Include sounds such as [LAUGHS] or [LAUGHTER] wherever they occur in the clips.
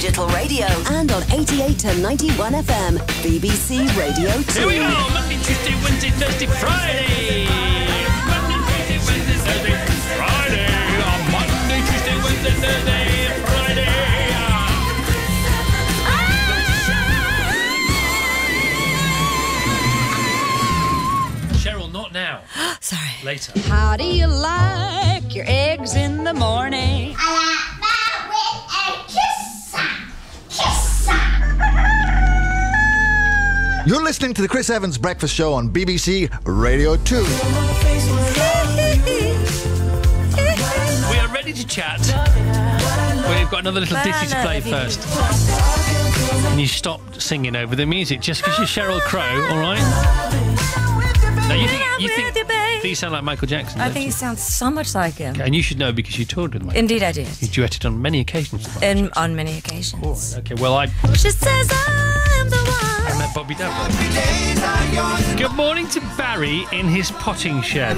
digital radio, and on 88 to 91 FM. BBC Radio 2. Here we go. Monday, Tuesday, Wednesday, Thursday, Friday. Monday, Tuesday, Wednesday, Thursday, Friday. On Monday, Tuesday, Wednesday, Thursday, Friday. Sheryl, not now. [GASPS] Sorry. Later. How do you like your eggs in the morning? You're listening to the Chris Evans Breakfast Show on BBC Radio 2. We are ready to chat. We've got another little ditty to play first. And you stopped singing over the music just because you're Sheryl Crow, all right? Now you think you think these sound like Michael Jackson? I think you? he sounds so much like him. And you should know because you toured with Michael. Indeed, I did. You duetted on many occasions. with Michael on many occasions. Okay, well I She says I'm the one. I met Bobby Dabbler. Good morning to Barry in his potting shed.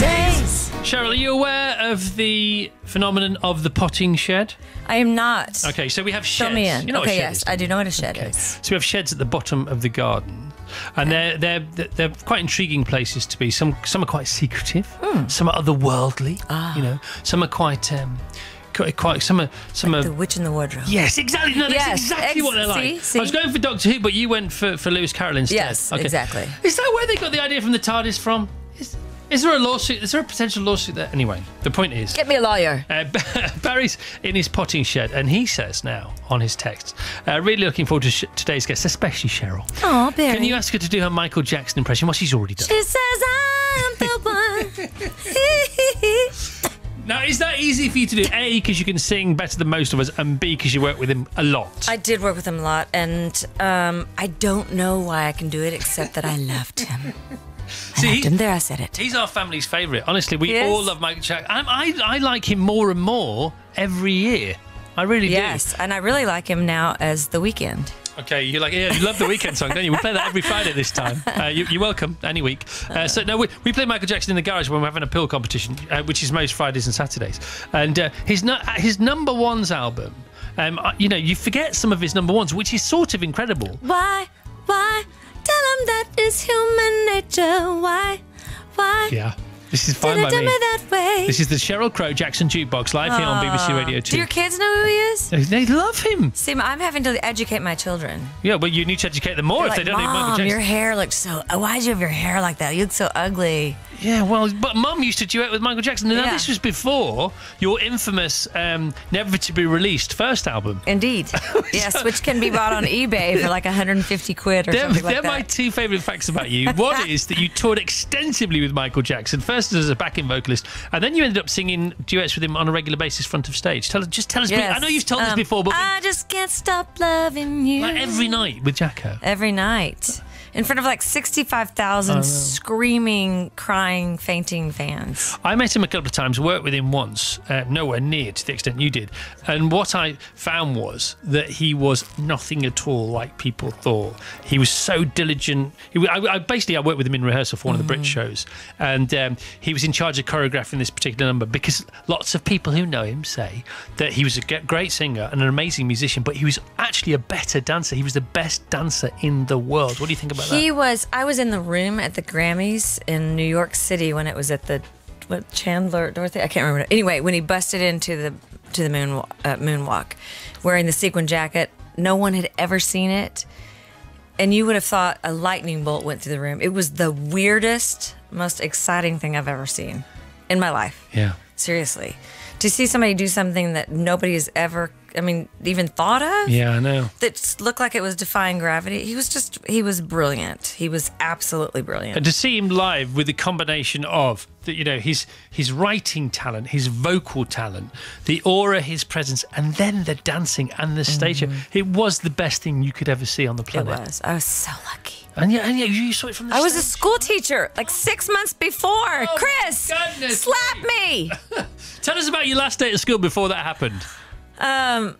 Days. Sheryl, are you aware of the phenomenon of the potting shed? I am not. Okay, so we have sheds. Fill me in. You know okay, shed yes, is? I do know what a shed Okay. is. So we have sheds at the bottom of the garden, and they're they're they're quite intriguing places to be. Some some are quite secretive, Hmm. some are otherworldly. Ah. You know, some are quite um, quite, quite some are some The are. witch in the wardrobe. Yes, exactly. No, that's Yes, exactly ex- what they're like. see, see? I was going for Doctor Who, but you went for, for Lewis Carroll instead. Yes, exactly. Is that where they got the idea from the TARDIS from? Is, there a lawsuit? Is there a potential lawsuit there? Anyway, the point is. Get me a lawyer. Uh, [LAUGHS] Barry's in his potting shed, and he says now on his text, uh, really looking forward to sh- today's guest, especially Sheryl. Oh, Barry. Can you ask her to do her Michael Jackson impression? Well, she's already done. She says I'm the [LAUGHS] one. [LAUGHS] Now, is that easy for you to do? A, because you can sing better than most of us, and B, because you work with him a lot. I did work with him a lot, and um, I don't know why I can do it except that I loved him. I See, loved he- him. There, I said it. He's our family's favourite. Honestly, we Yes. all love Michael Jackson. I, I, I like him more and more every year. I really do. Yes, and I really like him now as the Weeknd. Okay, you like yeah, you love the weekend song, don't you? We play that every Friday this time. [LAUGHS] Uh, you, you're welcome any week. Uh, so no, we, we play Michael Jackson in the garage when we're having a pill competition, uh, which is most Fridays and Saturdays. And uh, his his number ones album. Um, you know, you forget some of his number ones, which is sort of incredible. Why? Why? That is human nature. Why? Why? Yeah, this is fine by me. me that way? This is the Sheryl Crow Jackson Jukebox live here on BBC ah. Radio 2. Do your kids know who he is? They- love him. See, I'm having to educate my children. Yeah, well, you need to educate them more They're if like, they don't know Michael Mom, Jackson. your hair looks so. Why'd you have your hair like that? You look so ugly. Yeah, well, but Mum used to duet with Michael Jackson. Now, Yeah. this was before your infamous um, Never to Be Released first album. Indeed. [LAUGHS] yes, which can be bought on [LAUGHS] eBay for like 150 quid or They're, something like they're my two favourite facts about you. One [LAUGHS] is that you toured extensively with Michael Jackson, first as a backing vocalist, and then you ended up singing duets with him on a regular basis front of stage. Tell us, just tell us. Yes. I know you've told us Um, before, but I just can't stop loving you. like every night with Jacko. Every night. In front of like 65,000 screaming, crying, fainting fans. I met him a couple of times, worked with him once, uh, nowhere near to the extent you did. And what I found was that he was nothing at all like people thought. He was so diligent. He, I, I, basically, I worked with him in rehearsal for one of the Brit shows, and um, he was in charge of choreographing this particular number because lots of people who know him say that he was a great singer and an amazing musician, but he was actually a better dancer. He was the best dancer in the world. What do you think about He that? was, I was in the room at the Grammys in New York City when it was at the, what, Chandler, Dorothy? I can't remember. Anyway, when he busted into the, to the moon, uh, moonwalk wearing the sequin jacket, no one had ever seen it. And you would have thought a lightning bolt went through the room. It was the weirdest, most exciting thing I've ever seen in my life. Yeah. Seriously. To see somebody do something that nobody has ever, I mean, even thought of. Yeah, I know. That looked like it was defying gravity. He was just, he was brilliant. He was absolutely brilliant. And to see him live with the combination of the, you know his his writing talent, his vocal talent, the aura, his presence, and then the dancing and the stage show, it was the best thing you could ever see on the Mm-hmm. It planet. was. I was so lucky. And yeah, and yeah, you saw it from the I was a stage. school teacher like six months before. Chris, slap me. [LAUGHS] Tell us about your last day at school before that happened. Um,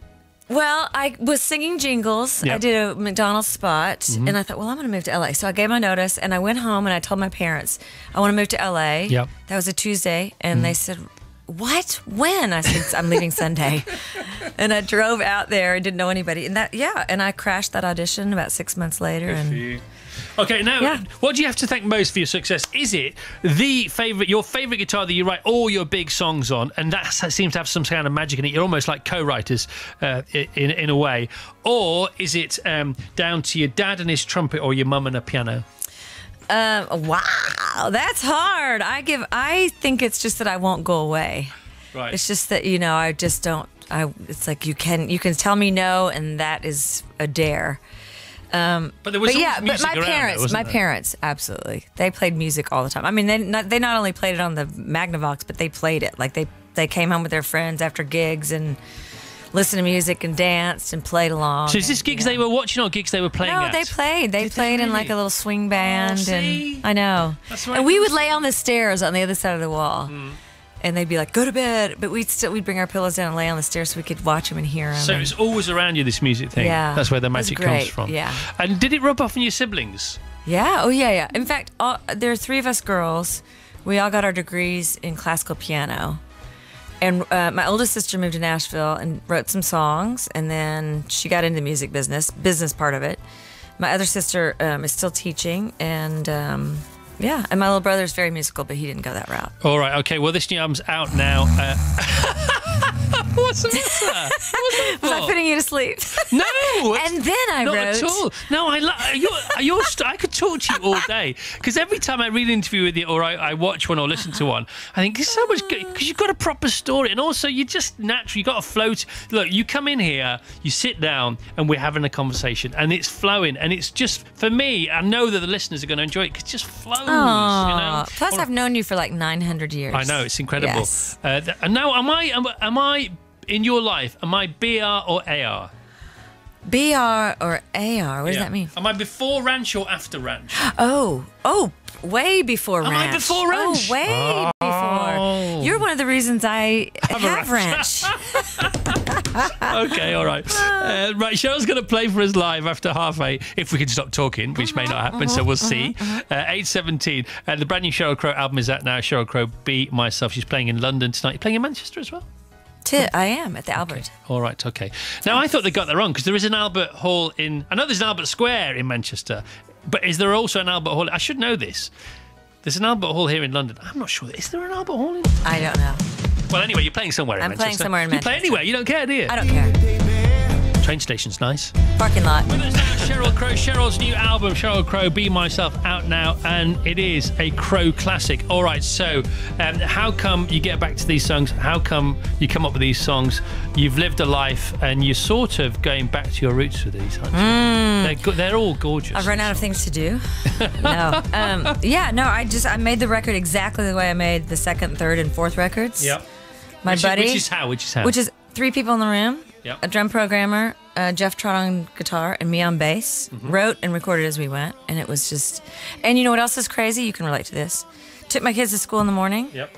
well, I was singing jingles. Yeah. I did a McDonald's spot, Mm-hmm. and I thought, well, I'm going to move to LA. So I gave my notice, and I went home, and I told my parents, I want to move to LA. Yep. That was a Tuesday, and they said, what? When? I said, I'm leaving Sunday. [LAUGHS] and I drove out there and didn't know anybody. And that, yeah, and I crashed that audition about six months later. and Okay, now Yeah. what do you have to thank most for your success? Is it the favorite, your favorite guitar that you write all your big songs on, and that seems to have some kind of magic in it? You're almost like co-writers uh, in in a way, or is it um, down to your dad and his trumpet, or your mum and a piano? Um, wow, that's hard. I give. I think it's just that I won't go away. Right. It's just that you know I just don't. I. It's like you can you can tell me no, and that is a dare. But there was But yeah, but my parents, wasn't my there? parents, absolutely, they played music all the time. I mean, they not, they not only played it on the Magnavox, but they played it like they they came home with their friends after gigs and listened to music and danced and played along. So is this and, gigs you they were watching or gigs they were playing No, at? they played. They Did they played in like a little swing band, see? and I know. And we would lay on the stairs on the other side of the wall, Hmm. And they'd be like, "Go to bed," but we'd still we'd bring our pillows down and lay on the stairs so we could watch them and hear them. So it's always around you, this music thing. Yeah, That's where the magic comes from. yeah. And did it rub off on your siblings? Yeah. Oh, yeah, yeah. In fact, all, there are three of us girls. We all got our degrees in classical piano. And uh, my oldest sister moved to Nashville and wrote some songs, and then she got into the music business, business part of it. My other sister um, is still teaching, and um, yeah, and my little brother is very musical, but he didn't go that route. All right, okay. Well, this new album's out now. Uh, [LAUGHS] what's the matter? What's that [LAUGHS] Was I putting you to sleep? No. and then I not wrote. at all. No, I lo- you're, you're st- I could talk to you all day because every time I read an interview with you or I, I watch one or listen to one, I think there's so much good. because you've got a proper story and also you just naturally you got a float. Look, you come in here, you sit down, and we're having a conversation, and it's flowing, and it's just for me. I know that the listeners are going to enjoy it because it just flows. you know. Plus, Or- I've known you for like 900 years. I know it's incredible. Yes. Uh, and now, am I am, am I in your life? Am I BR or AR? BR or AR? What does Yeah. that mean? Am I before ranch or after ranch? Oh, oh, way before ranch. Am I ranch. before ranch? Oh, way before. You're one of the reasons I have, ranch. [LAUGHS] [LAUGHS] okay, all right. Uh, right, Sheryl's going to play for us live after half eight, if we can stop talking, which may not happen, so we'll see. Uh, 8.17. Uh, the brand new Sheryl Crow album is out now, Sheryl Crow, Be Myself. She's playing in London tonight. You're playing in Manchester as well? Tit, I am at the Albert. All right, okay. Now, I thought they got that wrong because there is an Albert Hall in. I know there's an Albert Square in Manchester, but is there also an Albert Hall? I should know this. There's an Albert Hall here in London. I'm not sure. Is there an Albert Hall in? I don't know. Well, anyway, you're playing somewhere in I'm playing somewhere in Manchester. You play anywhere. You don't care, do you? I don't care. Train station's nice. Parking lot. With us now, Sheryl Crow. Sheryl's new album, Sheryl Crow, Be Myself, out now, and it is a Crow classic. All right, so um, how come you get back to these songs? How come you come up with these songs? You've lived a life, and you're sort of going back to your roots with these, aren't you? They're, go- they're all gorgeous. I've run out of things to do. [LAUGHS] no. Um, yeah, no, I just, I made the record exactly the way I made the second, third, and fourth records. Yep. My which, buddy. Is, which is how? Which is how? which is three people in the room, Yep. a drum programmer, uh, Jeff Trott on guitar, and me on bass. Mm-hmm. Wrote and recorded as we went, and it was just. And you know what else is crazy? You can relate to this. Took my kids to school in the morning, Yep.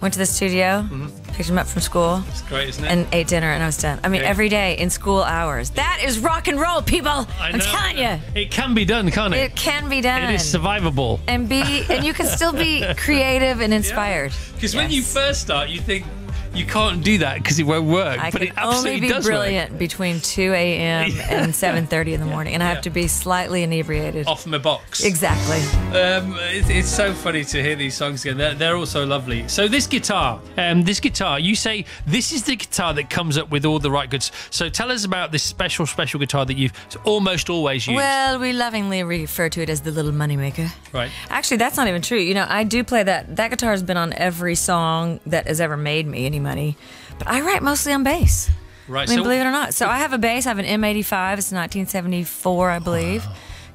went to the studio, Mm-hmm. picked them up from school, It's great, isn't it? and ate dinner, and I was done. I mean, Yeah. every day in school hours. That is rock and roll, people. I I'm know. telling you, It can be done, can't it? it can be done. it is survivable. and be, and you can still be [LAUGHS] creative and inspired. Because when you first start, you think you can't do that because it won't work. I but can it absolutely only be does work. brilliant between 2 a.m. [LAUGHS] and 7:30 in the morning, and I have to be slightly inebriated. Off my box. Exactly. Um, it, it's so funny to hear these songs again. They're, they're all so lovely. So this guitar, um, this guitar, you say this is the guitar that comes up with all the right goods. So tell us about this special, special guitar that you've almost always used. Well, we lovingly refer to it as the little moneymaker. right. Actually, that's not even true. You know, I do play that. That guitar has been on every song that has ever made me any money, but I write mostly on bass. Right. I mean, so believe it or not. So I have a bass. I have an M85. It's 1974, I believe.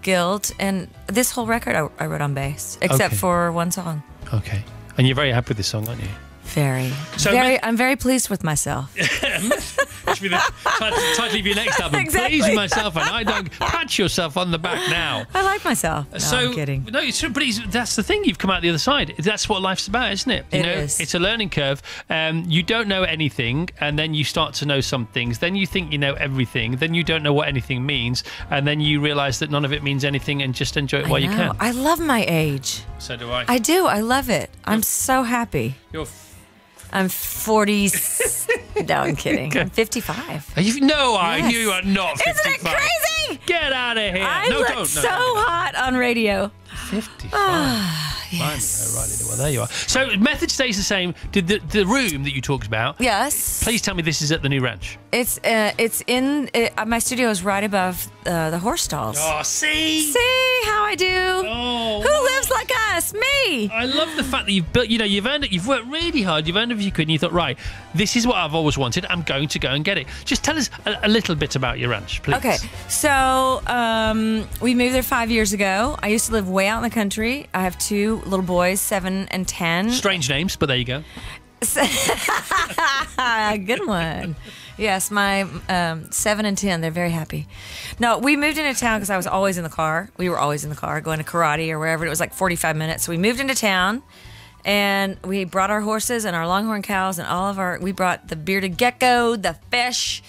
Guild, and this whole record I, I wrote on bass, except Okay. for one song. okay. And you're very happy with this song, aren't you? Very, So very. I'm very pleased with myself. [LAUGHS] Should be the title, title of your next album. [LAUGHS] Exactly. Please myself and I don't pat yourself on the back now. I like myself. No, so I'm kidding. no, it's but it's, that's the thing. You've come out the other side. That's what life's about, isn't it? You It know, is. it's a learning curve. Um, you don't know anything, and then you start to know some things. Then you think you know everything. Then you don't know what anything means, and then you realise that none of it means anything, and just enjoy it while I you can. I love my age. so do I. I do. I love it. I'm so happy. You're I'm 40. [LAUGHS] no, I'm kidding. I'm 55. Are you, no, I Yes. you are not 55. Isn't it crazy? Get out of here. I no, look. No, so hot on radio. 55. yes. Blimey, oh, righty, well, there you are. So, method stays the same. Did the, the room that you talked about? Yes. Please tell me this is at the new ranch. It's uh, it's in uh, my studio is right above uh, the horse stalls. Oh, see? See how I do? Oh, Who lives like us? Me. I love the fact that you've built, you know, you've earned it, you've worked really hard, you've earned it if you could, and you thought, right, this is what I've always wanted, I'm going to go and get it. Just tell us a, a little bit about your ranch, please. Okay, so um, we moved there five years ago. I used to live way out in the country. I have two little boys, seven and ten. Strange names, but there you go. [LAUGHS] Good one. Yes, my um, seven and ten, they're very happy. No, we moved into town because I was always in the car. We were always in the car going to karate or wherever. It was like 45 minutes. So we moved into town and we brought our horses and our longhorn cows and all of our, we brought the bearded gecko, the fish,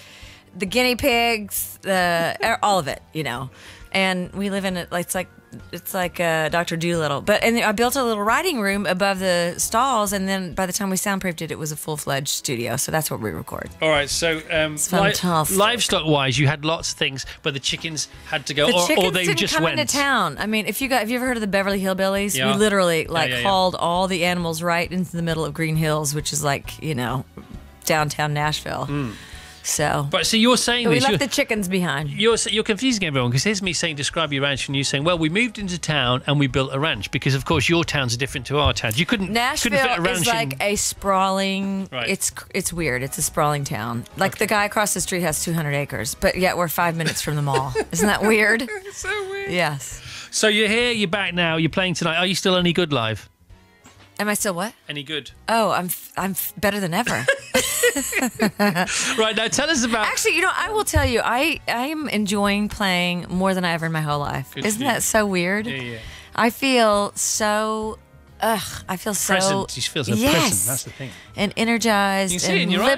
the guinea pigs, the [LAUGHS] all of it, you know. And we live in it. It's like it's like uh, Doctor Dolittle. But and I built a little writing room above the stalls, and then by the time we soundproofed it, it was a full fledged studio. So that's what we record. All right, so um, fantastic. livestock wise, you had lots of things, but the chickens had to go, The or, chickens or they didn't just come went. into town. I mean, if you got, have you ever heard of the Beverly Hillbillies? Yeah. We literally like yeah, yeah. hauled all the animals right into the middle of Green Hills, which is like you know, downtown Nashville. So. But so you're saying we this. left the chickens behind. you're, you're confusing everyone because here's me saying describe your ranch and you saying well we moved into town and we built a ranch because of course your towns are different to our towns you couldn't Nashville couldn't fit a ranch is like in, a sprawling. Right. It's it's weird. It's a sprawling town. Like the guy across the street has 200 acres, but yet we're five minutes from the mall. Isn't that weird? [LAUGHS] so weird Yes. so you're here you're back now you're playing tonight are you still any good live Am I still what? any good Oh, I'm f- I'm f- better than ever. [LAUGHS] [LAUGHS] right now tell us about Actually, you know, I will tell you, I I am enjoying playing more than I ever in my whole life. Good Isn't that so weird? yeah, yeah. I feel so. Ugh, I feel so present you feel so yes, present that's the thing and energized You can see it in and your eyes.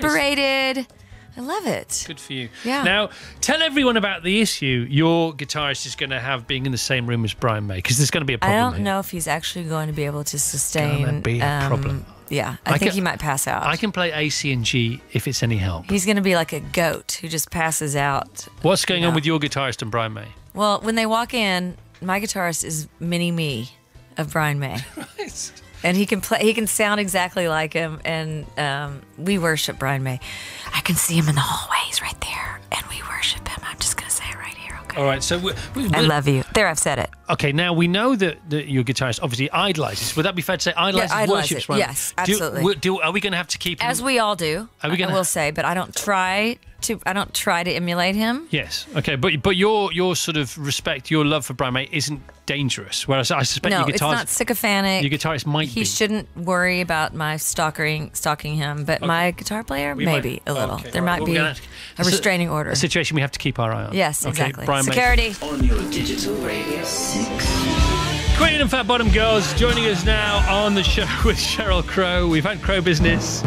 I love it. Good for you. Yeah. Now, tell everyone about the issue your guitarist is going to have being in the same room as Brian May, because there's going to be a problem. I don't here. know if he's actually going to be able to sustain. gonna be a um, problem. Yeah, I, I think can- he might pass out. I can play A, C, and G if it's any help. He's going to be like a goat who just passes out. What's going on Yeah. with your guitarist and Brian May? Well, when they walk in, my guitarist is mini me of Brian May. [LAUGHS] And he can play. He can sound exactly like him, and um, we worship Brian May. I can see him in the hallways right there, and we worship him. I'm just gonna say it right here, okay? All right, so we, we, I love you. There, I've said it. okay. Now we know that, that your guitarist obviously idolizes. Would that be fair to say? Idolizes, idolize worships it. Brian. Yes, Do- absolutely. we- do- are we going to have to keep him? As we all do. Are we gonna- I will say, but I don't try to. I don't try to emulate him. Yes. Okay, but but your your sort of respect, your love for Brian May isn't dangerous. Whereas I suspect No, your it's guitarist, not sycophantic. your guitarist might he be. shouldn't worry about my stalking stalking him, but my guitar player We might- maybe a little. okay, there all right. might Well, be a gonna have restraining order. A situation we have to keep our eye on. Yes, Okay, exactly. Brian May. Security. on your digital radio. Queen and Fat Bottom Girls joining us now on the show [LAUGHS] with Sheryl Crow. We've had Crow business.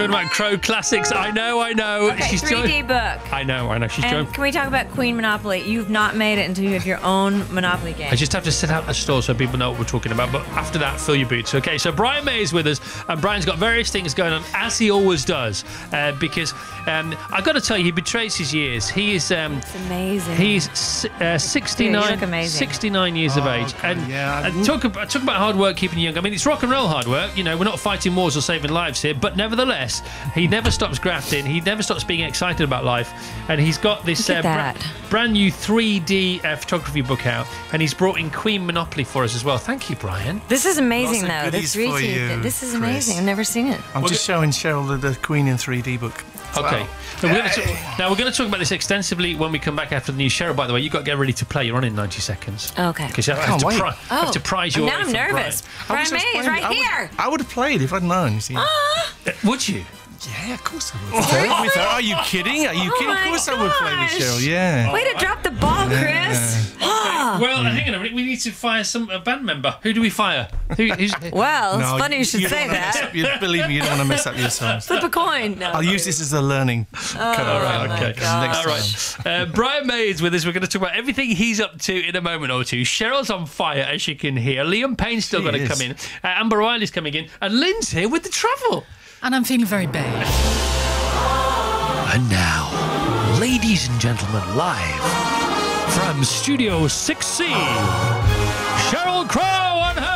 Talking about Crow classics. I know, I know. Okay, She's 3D joined. book. I know, I know. She's And joined. can we talk about Queen Monopoly? You've not made it until you have your own Monopoly game. I just have to set out the store so people know what we're talking about. But after that, fill your boots. Okay, so Brian May is with us, and Brian's got various things going on, as he always does. Uh, because um, I've got to tell you, he betrays his years. He is. Um, it's amazing. He's uh, 69, Dude, you amazing. 69 years of Oh, age. okay, And, yeah. and talk, about, talk about hard work keeping you young. I mean, it's rock and roll hard work. You know, we're not fighting wars or saving lives here. But nevertheless, he never stops grafting. He never stops being excited about life. And he's got this Look at bra- brand new 3D uh, photography book out. And he's brought in Queen Monopoly for us as well. Thank you, Brian. this is amazing, though. The goodies 3D. for you, this is Chris. amazing. I've never seen it. I'm just showing Sheryl the, the Queen in 3D book. Okay. Wow. Now we're, gonna talk, now we're going to talk about this extensively when we come back after the news. Sheryl, by the way, you've got to get ready to play. You're on in 90 seconds. Okay. Because I have, can't to wait. pri- I have to prize you now away I'm from Brian. nervous. I Brian May is right I would- here. I would have played if I'd known. You see. Uh, Would you? Yeah, of course I would. Play with her. Are you kidding? Are you Oh kidding? Of my course I would play with gosh. Sheryl. Yeah. Way to drop the ball, Chris. [GASPS] Well, hang on a minute. We need to fire some a band member. Who do we fire? Who, who's, [LAUGHS] Well, it's funny you should don't say wanna mess that. up your- believe me, you don't want to mess up your songs. Flip a coin. No. [LAUGHS] I'll use this as a learning. Oh, curve. my okay. God. Next All right. Uh, Brian May is with us. We're going to talk about everything he's up to in a moment or two. Sheryl's on fire, as you can hear. Liam Payne's still going to come in. Uh, Amber Riley's coming in. And Lynn's here with the travel. And I'm feeling very bad. And now, ladies and gentlemen, live from Studio 6C, Sheryl Crow and her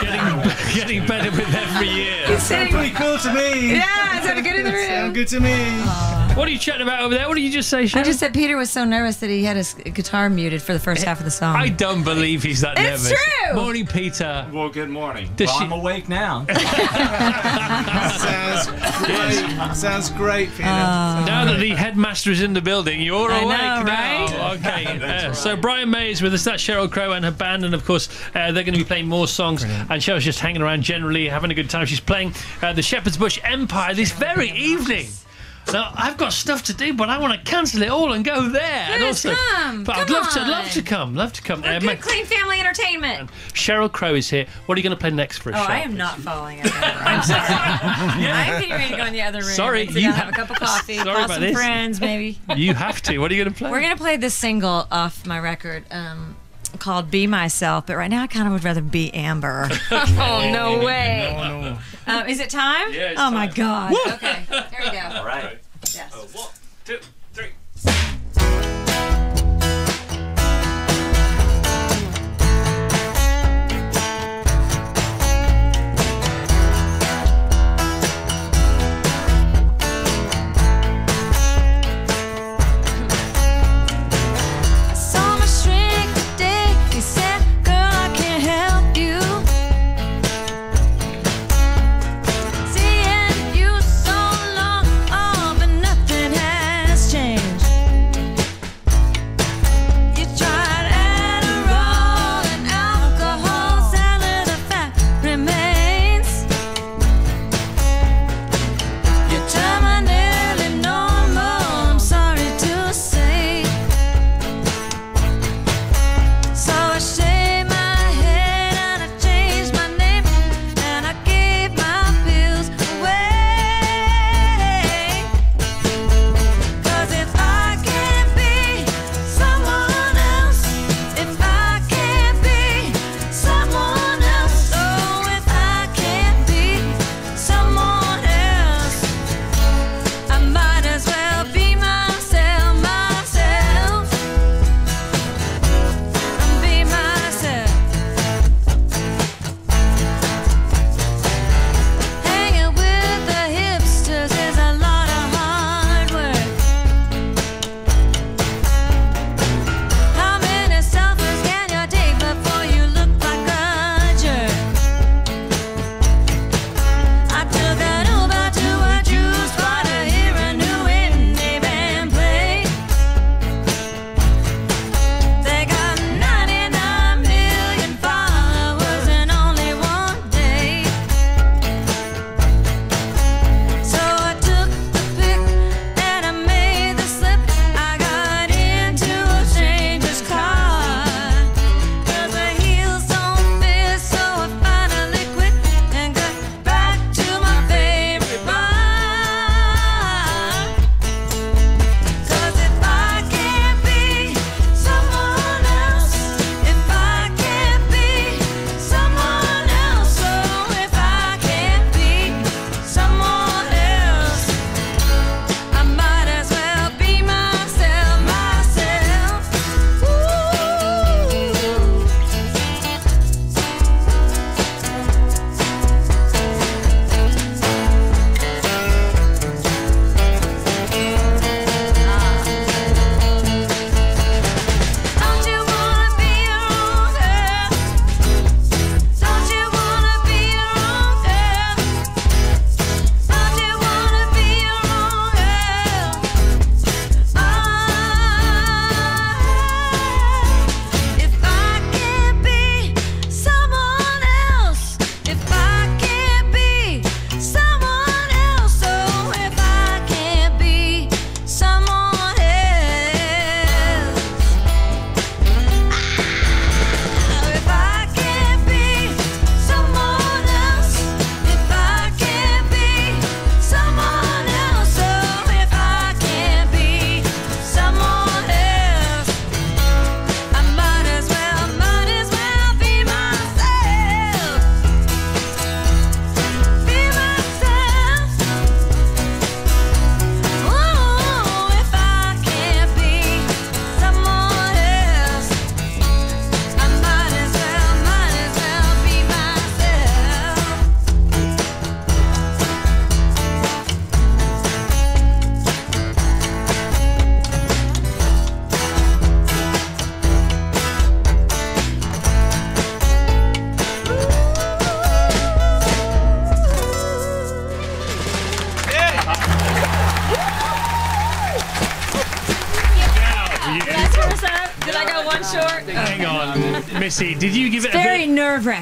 getting, getting better with every year. It's Pretty cool to me. yeah, sounded good in the room. Sound good to me. What are you chatting about over there? What did you just say, I just said Peter was so nervous that he had his guitar muted for the first half of the song. I don't believe he's that It's nervous. true. Morning, Peter. Well, good morning. Does well, she- I'm awake now. [LAUGHS] Sounds great. Sounds great, Peter. Now that the headmaster is in the building, you're I awake know, now. Okay. [LAUGHS] uh, So Brian May is with us. That's Sheryl Crow and her band, and of course uh, they're going to be playing more songs. And Sheryl's just hanging around, generally having a good time. She's playing uh, the Shepherd's Bush Empire this very evening. Now I've got stuff to do, but I want to cancel it all and go there. and Yes, also, come. but I'd Come love to, on. love to come, love to come. Uh, good, Ma- clean family entertainment. Sheryl Crow is here. What are you going to play next for us? Oh, I Sheryl? am not following up. I'm sorry. [LAUGHS] I'm getting ready to go in the other room. Sorry, and you have a cup of coffee, Sorry call about some this. friends, maybe. You have to. What are you going to play? We're gonna play this single off my record um, called "Be Myself," but right now I kind of would rather be Amber. [LAUGHS] oh no way! No, no. Um, is it time? Yeah, it's oh my time. god! Okay, here we go. All right. Yes. One, two, three.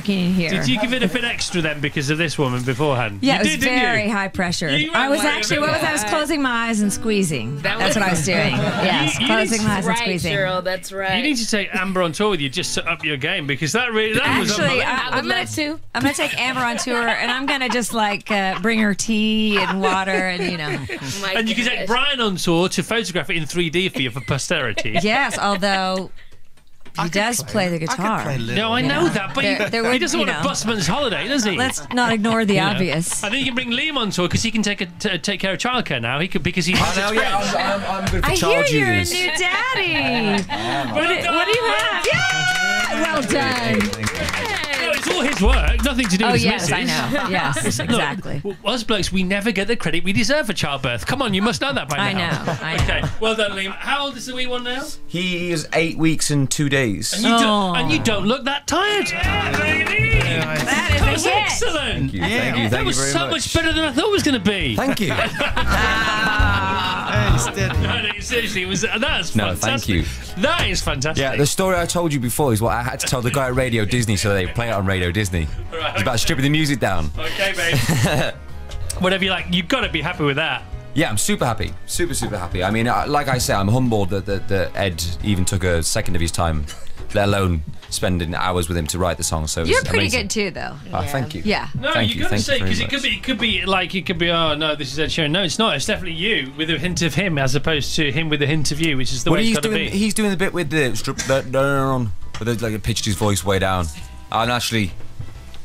Nerve wracking in here. Did you give it a bit extra then because of this woman beforehand? Yeah, you it was did, very you? high pressure. You I was actually, very what was I? I was closing my eyes and squeezing. That's what I was doing. [LAUGHS] Yes, You- you closing my eyes and squeezing. Sheryl, that's right. You need to take Amber on tour with you just to up your game because that really that was Actually, unbelievable. I, I would I'm gonna to. I'm gonna take Amber on tour, and I'm gonna just like uh, bring her tea and water, and you know. [LAUGHS] My and you can take. Brian on tour to photograph it in 3D for you for posterity. Yes, although he does play, the guitar. could play little. No, I know that, but There- he, there he doesn't you want a know. busman's holiday, does he? Let's not ignore the [LAUGHS] You know. obvious. I think you can bring Liam on tour because he can take a, t- take care of childcare now. He could because he's. I know, yeah, I'm, I'm, I'm good for I hear you're a new daddy. [LAUGHS] what, do, what do you have? Yeah, well done. No, it's all his work, nothing to do Oh with his yes, I missus. know. Yes, [LAUGHS] Look, exactly. w- us blokes, we never get the credit we deserve for childbirth. Come on, you must know that by I now. know. I know. Okay, well done, Liam. How old is the wee one now? He is eight weeks and two days. And you, Oh. don't, and you don't look that tired. Yeah, baby. That is That a was hit. excellent. Thank you, thank you, thank that you was very so much. much better than I thought it was going to be. Thank you. [LAUGHS] Hey, steady. No, no, seriously, it was that's No, fantastic. thank you. That is fantastic. Yeah, the story I told you before is what I had to tell the guy at Radio Disney so they play it on Radio Disney. Right. It's about stripping the music down. Okay, babe. [LAUGHS] Whatever you like, you've got to be happy with that. Yeah, I'm super happy. Super, super happy. I mean, uh, like I say, I'm humbled that, that, that Ed even took a second of his time, let alone spending hours with him to write the song. So You're pretty amazing. good too, though. Oh, thank you. Yeah. No, Thank you you, got to say because it could be, it could be like it could be. Oh no, this is Ed Sheeran. No, it's not. It's definitely you with a hint of him, as opposed to him with a hint of you, which is the Well, way it's he's to doing be. he's doing the bit with the strip that down, but there's like it pitched his voice way down. And actually,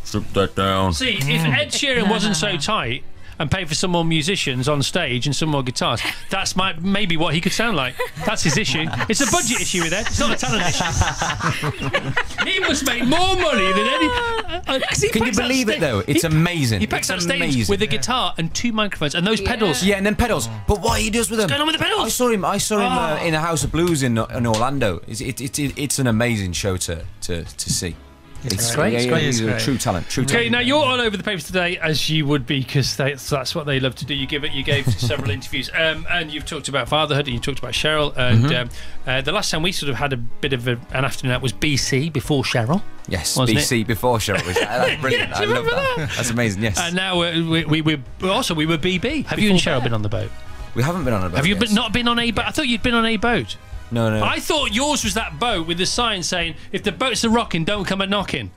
strip that down. See, if Ed Sheeran [LAUGHS] wasn't so tight and pay for some more musicians on stage and some more guitars, that's my, maybe what he could sound like. That's his issue. It's a budget issue with Ed. It's not a talent issue. he must make more money than any. uh, uh, Can you believe it though? It's he- amazing. He packs it's that stage with a guitar and two microphones and those pedals. Yeah, and then pedals. But what he does with them? What's going on with the pedals? I saw him. I saw him uh, Oh. in a House of Blues in, in Orlando. It's, it, it, it, it's an amazing show to to, to see. It's great. It's Yeah, great. He's It's a great. true talent. True Okay, now you're all over the papers today, as you would be, because that's what they love to do. You give it, you gave [LAUGHS] several interviews, um, and you've talked about fatherhood, and you talked about Cheryl, and Mm-hmm. um, uh, the last time we sort of had a bit of a, an afternoon out was BC before Cheryl, Yes, Wasn't BC before Cheryl was. [LAUGHS] That's brilliant. Yeah, I love remember that. That's amazing. Yes. and now we, we, we, we also we were BB. Have you and Cheryl been on the boat? we haven't been on a boat. Have you yet. been, not been on a boat? I thought you'd been on a boat. No, no. I thought yours was that boat with the sign saying, "If the boats are rocking, don't come a knocking."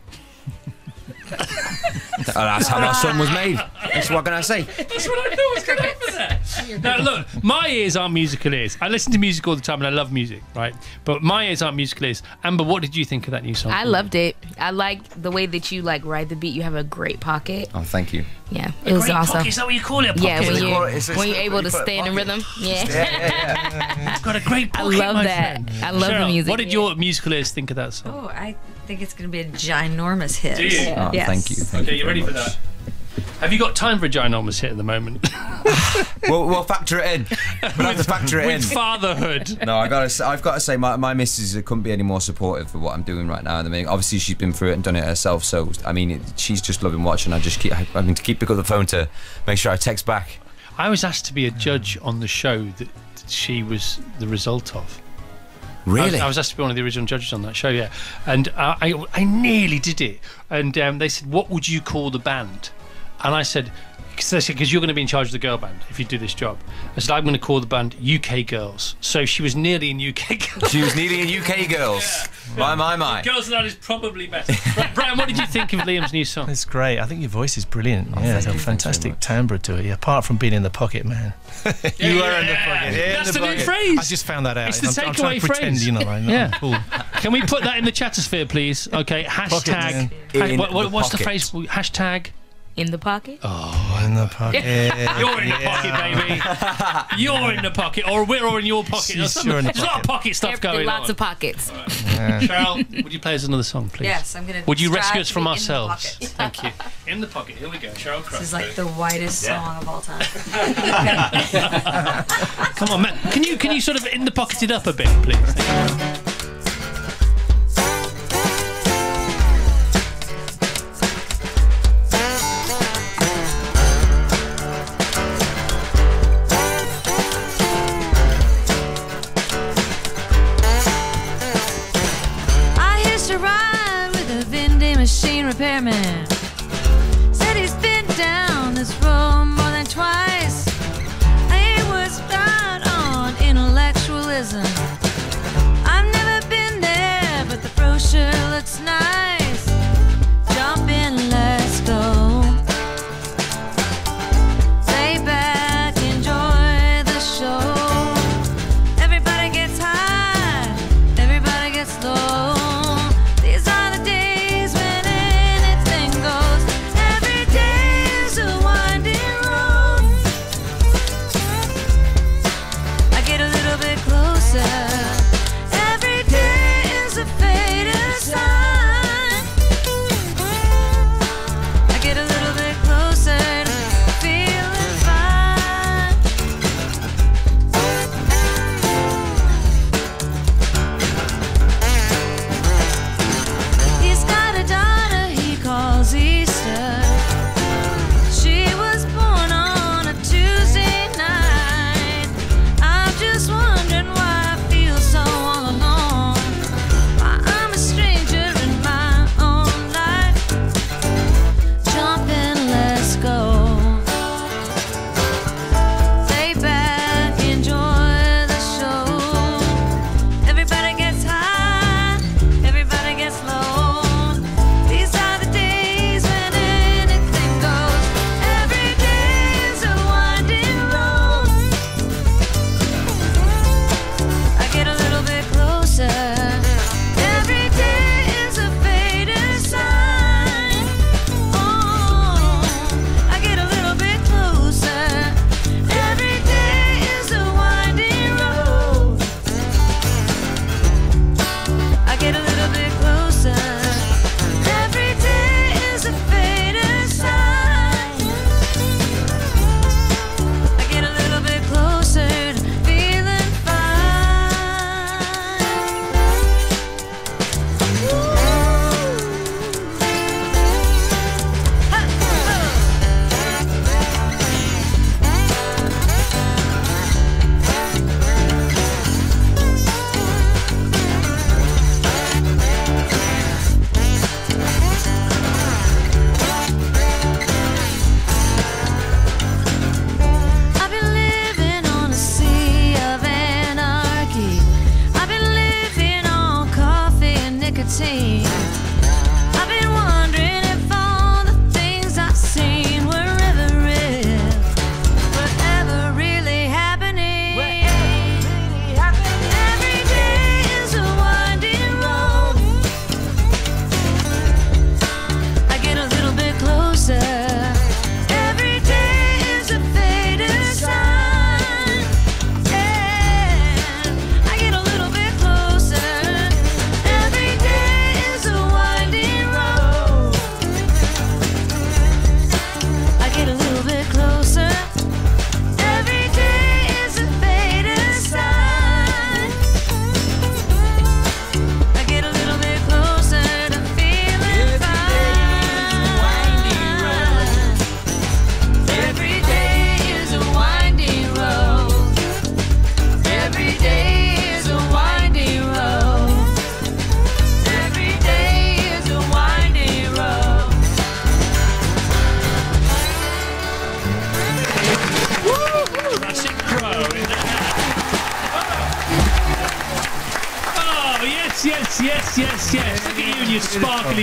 [LAUGHS] That's how my son was made. That's what can I say? [LAUGHS] That's what I thought was going to. Now, look, my ears aren't musical ears. I listen to music all the time and I love music, right? But my ears aren't musical ears. Amber, what did you think of that new song? I loved it. I like the way that you like ride the beat. You have a great pocket. Oh, thank you. Yeah, it was Great awesome. pocket, Is that what you call it? A pocket? Yeah, when you call- it's a- when you're able a- to you put a stay in the pocket. rhythm. Yeah. It's got a great pocket. I love my that. friend. I love the music. What did your musical ears think of that song? Oh, I think it's going to be a ginormous hit. Do you? Oh, Yes. Thank you. Thank Okay, you you ready very for that? Have you got time for a ginormous hit at the moment? [LAUGHS] We'll, we'll factor it in. We'll have to factor it in. With fatherhood. No, I gotta. I've got to say, my, my missus couldn't be any more supportive for what I'm doing right now. I mean, obviously she's been through it and done it herself. So I mean, it, she's just loving watching. I just keep. I mean, to keep pick up the phone to make sure I text back. I was asked to be a judge on the show that she was the result of. Really? I was, I was asked to be one of the original judges on that show, yeah. And uh, I, I nearly did it. And um, they said, "What would you call the band?" And I said, "Because you're going to be in charge of the girl band if you do this job." I said, "I'm going to call the band UK Girls." So she was nearly in UK [LAUGHS] Girls. she was nearly in UK girls. My my my. Girls that is probably better. Right, Brian, what did you think of Liam's new song? It's great. I think your voice is brilliant. Oh, yeah, thank there's a you. Thanks very fantastic timbre to it. Apart from being in the pocket, man. [LAUGHS] you are in the pocket. in That's the the new phrase. I just found that out. It's the I'm, I'm trying takeaway to pretend, phrase. you know, like, Yeah. I'm cool. Can we put that in the chatosphere, please? Okay, hashtag. man. ha- In what, what- the what's the pocket. phrase? Hashtag. In the pocket. Oh, in the pocket. [LAUGHS] You're in the pocket, baby. You're in the pocket, or we're all in your pocket. She's There's, some- sure in the there's a lot of pocket stuff Everything, going lots on. of pockets. Sheryl, would you play us another song, please? Yes, I'm going to Would you rescue us from be in the ourselves? [LAUGHS] Thank you. In the pocket. Here we go. Sheryl Crow. This is like the whitest song of all time. [LAUGHS] Come on, man. Can you can you sort of in the pocket it up a bit, please? Thank you. Machine repairman. Said he's been down this road more than twice. It was not on intellectualism.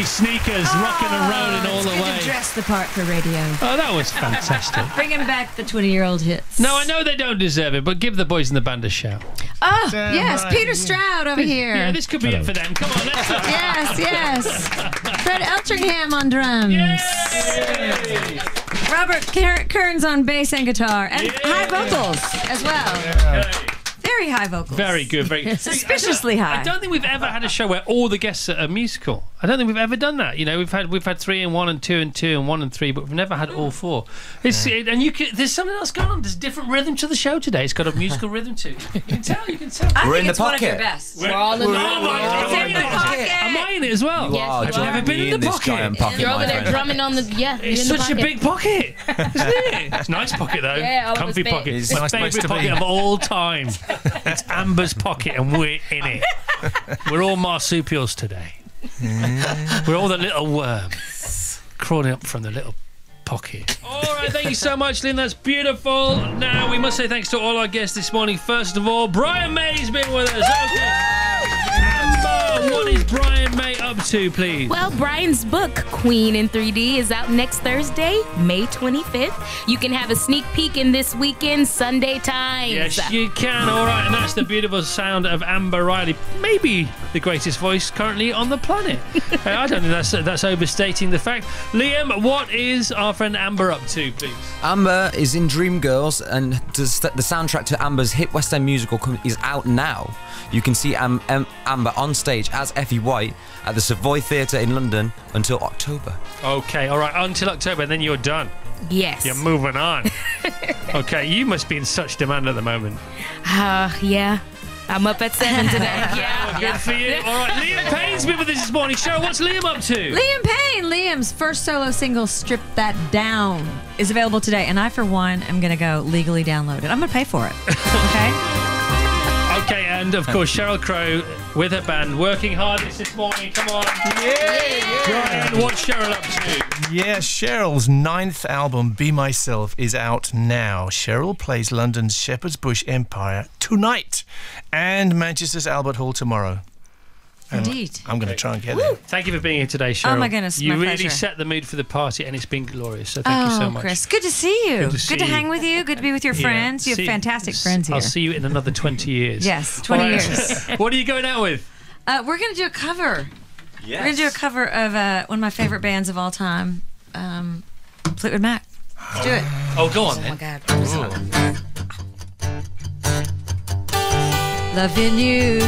Sparkly sneakers, rocking ah, and rolling all the way. Dress the part for radio. Oh, that was fantastic. [LAUGHS] Bringing back the 20 year old hits. No, I know they don't deserve it, but give the boys in the band a shout. Oh, Damn yes, right. Peter Stroud over here. Yeah, this could be it for them. Come on, let's [LAUGHS] yes, yes. Fred Eltringham on drums. Robert Ker- Kearns on bass and guitar. And high vocals as well. Very high vocals. Very good, very [LAUGHS] good. Suspiciously high. I don't think we've ever had a show where all the guests are musical. I don't think we've ever done that. You know, we've had we've had three and one and two and two and one and three, but we've never had all four. It's it, and you can, there's something else going on. There's a different rhythm to the show today. It's got a musical rhythm to it. You can [LAUGHS] tell. You can tell. I We're think in the it's one of your pocket. best. We're, all in the we're pocket. all It's in the pocket. Am I in it as well? You are, I've John. never been in in the this pocket. giant pocket, You're over there friend. drumming on the yeah. you're It's in such a big pocket, isn't it? [LAUGHS] It's a nice pocket though. Yeah, it was Comfy pocket. It's my a nice place favourite pocket of all time. [LAUGHS] It's Amber's pocket, and we're in it. We're all marsupials today. We're all the little worms crawling up from the little pocket. All right, thank you so much, Lynn. That's beautiful. Now, we must say thanks to all our guests this morning. First of all, Brian May's been with us. Okay. Amber, what is Brian May up to, please? Well, Brian's book, Queen in 3D, is out next Thursday, May 25th. You can have a sneak peek in this weekend, Sunday Times. Yes, you can. All right, and that's the beautiful sound of Amber Riley, maybe the greatest voice currently on the planet. [LAUGHS] Hey, I don't think that's that's overstating the fact. Liam, what is our friend Amber up to, please? Amber is in Dreamgirls, and does the soundtrack to Amber's hit West End musical is out now. You can see Am- Am- Amber on stage as Effie White at the Savoy Theatre in London until October. Okay, all right, until October, and then you're done. Yes. You're moving on. [LAUGHS] okay, you must be in such demand at the moment. Uh, yeah. I'm up at 7 today. [LAUGHS] yeah. Good for you. All right, Liam Payne's been with us this morning. Sheryl, what's Liam up to? Liam Payne, Liam's first solo single, Strip That Down, is available today. And I, for one, am going to go legally download it. I'm going to pay for it. Okay? [LAUGHS] Okay, and of course, Sheryl Crow with her band working hard this morning. Come on. Yeah, Brian, what's Sheryl up to? Yeah, Sheryl's ninth album, Be Myself, is out now. Sheryl plays London's Shepherd's Bush Empire tonight and Manchester's Albert Hall tomorrow. And Indeed. I'm going to try and get there. Thank you for being here today, Sheryl. Oh, my goodness, You my really pleasure. set the mood for the party, and it's been glorious. So thank oh, you so much. Chris, good to see you. Good to see you. hang with you. Good to be with your Yeah. friends. You have See- fantastic friends here. I'll see you in another 20 years. Yes, 20 All years. [LAUGHS] what are you going out with? Uh, we're going to do a cover. We're going to do a cover of uh, one of my favorite bands of all time, um, Fleetwood Mac. Let's do it. Oh, go on Oh my then. God. Loving you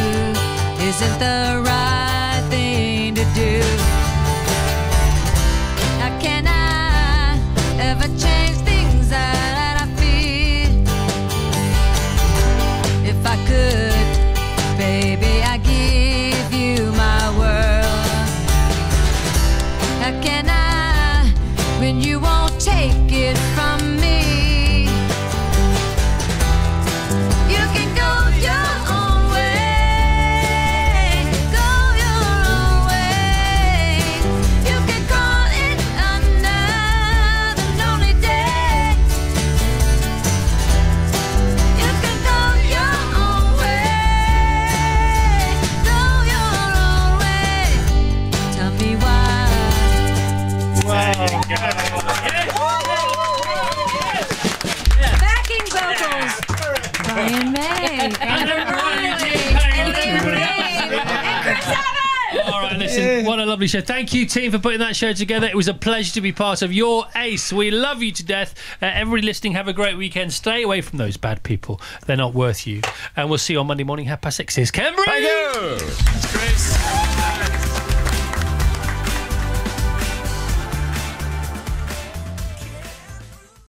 isn't the right thing to do. Thank you, team, for putting that show together. It was a pleasure to be part of your ace. We love you to death. Uh, everybody listening, have a great weekend. Stay away from those bad people. They're not worth you. And we'll see you on Monday morning, half past six. Here's Ken Thank you.